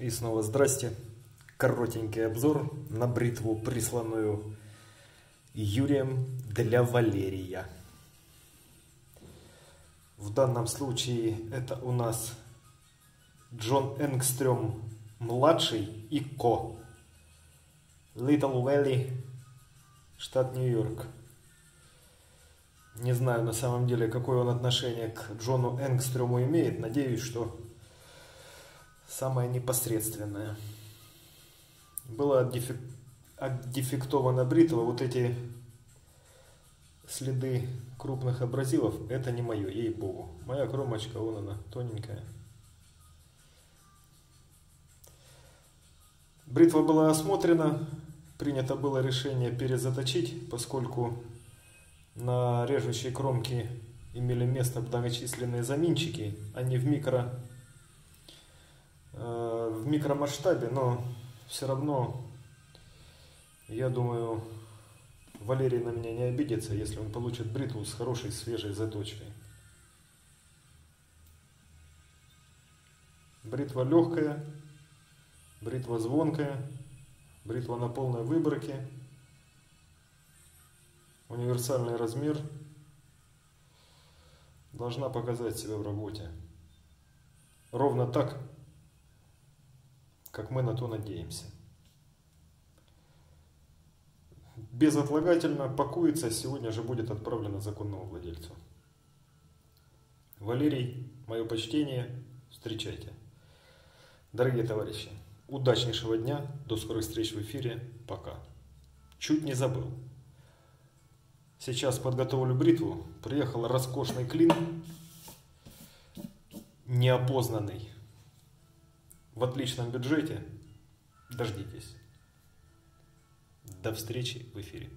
И снова здрасте. Коротенький обзор на бритву, присланную Юрием для Валерия. В данном случае это у нас Джон Энгстрем младший и Ко. Little Valley, штат Нью-Йорк. Не знаю на самом деле, какое он отношение к Джону Энгстрему имеет. Надеюсь, что самое непосредственное. Была отдефек... бритва. Вот эти следы крупных абразивов, это не мое, ей-богу. Моя кромочка, вон она, тоненькая. Бритва была осмотрена, принято было решение перезаточить, поскольку на режущей кромке имели место многочисленные заминчики, они в микро в микромасштабе, но все равно, я думаю, Валерий на меня не обидится, если он получит бритву с хорошей свежей заточкой. Бритва легкая, бритва звонкая, бритва на полной выборке, универсальный размер, должна показать себя в работе. Ровно так, как мы на то надеемся. Безотлагательно пакуется, сегодня же будет отправлено законному владельцу. Валерий, мое почтение, встречайте. Дорогие товарищи, удачнейшего дня, до скорых встреч в эфире, пока. Чуть не забыл. Сейчас подготовлю бритву, приехал роскошный клин, неопознанный, в отличном бюджете. Дождитесь. До встречи в эфире.